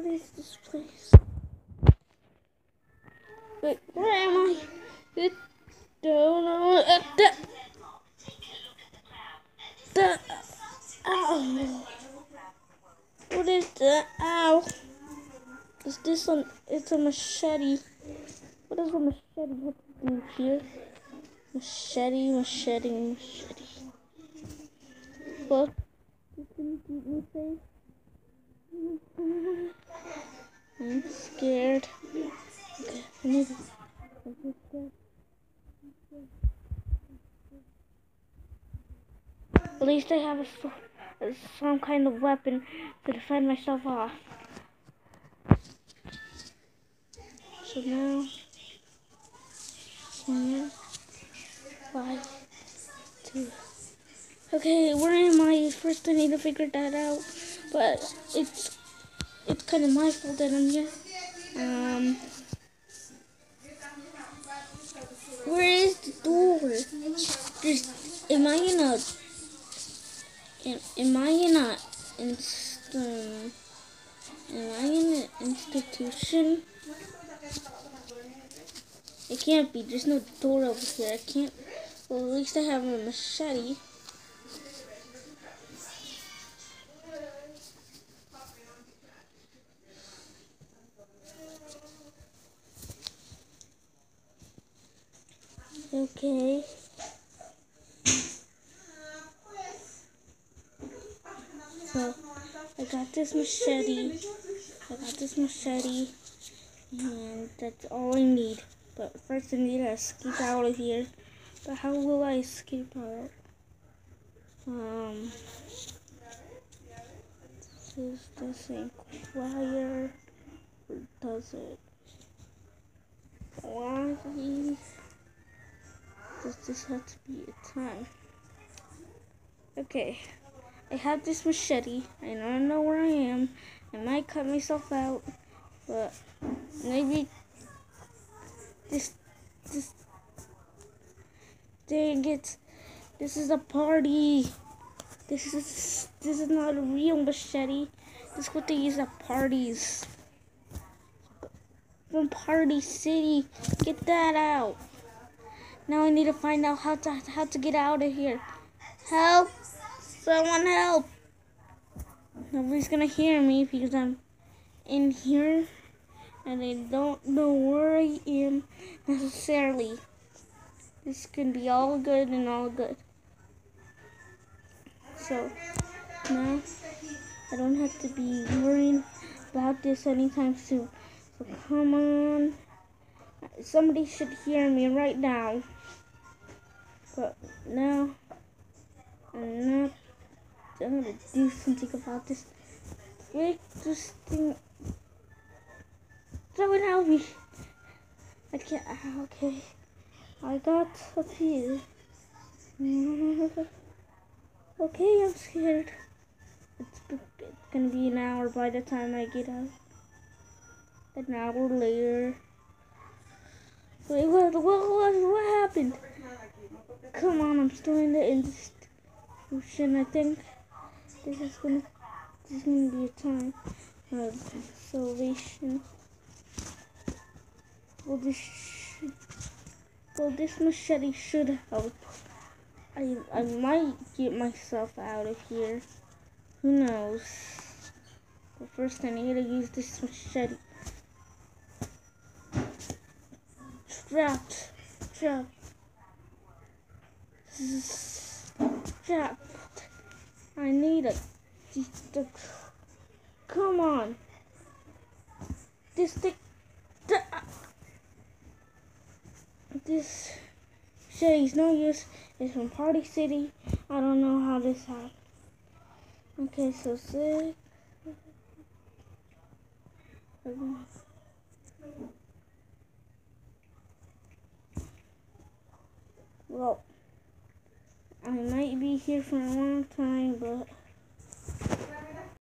What is this place? Wait, where am I? It don't know. Uh, uh da, da, ow. What is that? Ow. Is this on? It's a machete. What is a machete What do you do here? Machete, machete, machete. What? You can keep me safe. I'm scared. Okay. At least I have a, some kind of weapon to defend myself off. So now, now, five, two. Okay, where am I? First, I need to figure that out. But it's it's kind of my fault that I'm here. Um, where is the door? There's, am I in a Am, am I in a inst- am I in an institution? It can't be. There's no door over here. I can't. Well, at least I have a machete. Okay. So I got this machete. I got this machete, and that's all I need. But first, I need to escape out of here. But how will I escape out? Um, does this inquire or does it? Why this have to be a time? Okay. I have this machete. I don't know where I am. I might cut myself out, but maybe this this dang it. This is a party. This is this is not a real machete. This is what they use at parties. From Party City. Get that out. Now I need to find out how to how to get out of here. Help! Someone help! Nobody's gonna hear me because I'm in here and I don't know where I am necessarily. This can be all good and all good. So now I don't have to be worrying about this anytime soon. So come on. Somebody should hear me right now. But now I'm not I'm gonna do something about this. Make this thing. Someone help me. I can't. ah, Okay. I got up here. Okay, I'm scared. It's, it's gonna be an hour by the time I get out. An hour later. Wait, what? What? What? What happened? Come on, I'm still in the institution. I think this is gonna. This is gonna be a time of salvation. Well, this. Well, this machete should help. I I might get myself out of here. Who knows? But first, I need to use this machete. Trapped. Trapped. Trapped. I need a. the- Come on. Uh. This thing. This machete's no use. It's from Party City. I don't know how this happened. Okay, so six. Well, I might be here for a long time, but